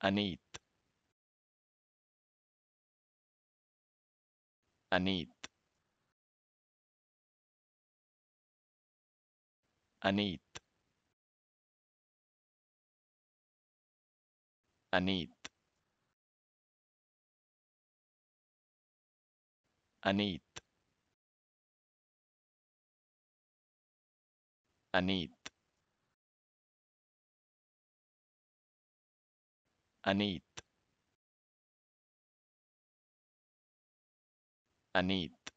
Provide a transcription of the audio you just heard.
Anit. Anit. Anit. Anit. Anit. Anit. Anit. Anit.